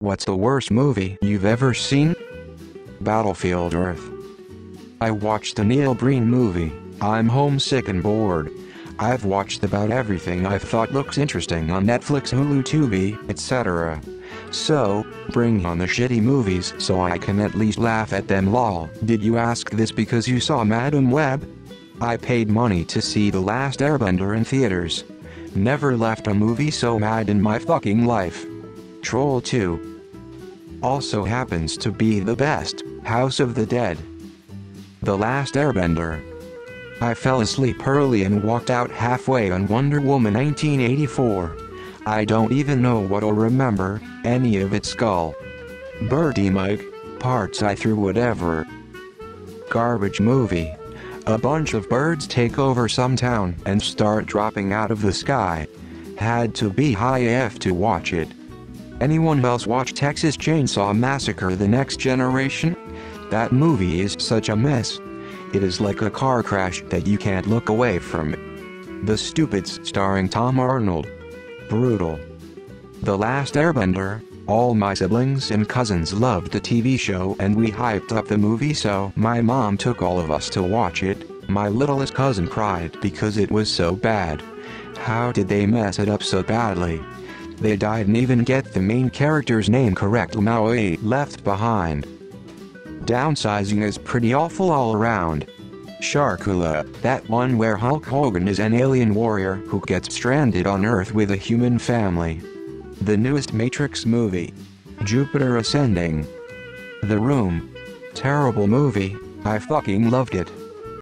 What's the worst movie you've ever seen? Battlefield Earth. I watched the Neil Breen movie, I'm homesick and bored. I've watched about everything I've thought looks interesting on Netflix, Hulu, Tubi, etc. So, bring on the shitty movies so I can at least laugh at them lol. Did you ask this because you saw Madame Web? I paid money to see The Last Airbender in theaters. Never left a movie so mad in my fucking life. Troll 2 also happens to be the best, House of the Dead. The Last Airbender. I fell asleep early and walked out halfway on Wonder Woman 1984. I don't even know what I'll remember, any of its skull. Birdemic, parts I threw whatever. Garbage movie. A bunch of birds take over some town and start dropping out of the sky. Had to be high AF to watch it. Anyone else watch Texas Chainsaw Massacre The Next Generation? That movie is such a mess. It is like a car crash that you can't look away from. The Stupids starring Tom Arnold. Brutal. The Last Airbender, all my siblings and cousins loved the TV show and we hyped up the movie so my mom took all of us to watch it. My littlest cousin cried because it was so bad. How did they mess it up so badly? They died and even get the main character's name correct Maui left behind. Downsizing is pretty awful all around. Sharkula, that one where Hulk Hogan is an alien warrior who gets stranded on Earth with a human family. The newest Matrix movie. Jupiter Ascending. The Room. Terrible movie, I fucking loved it.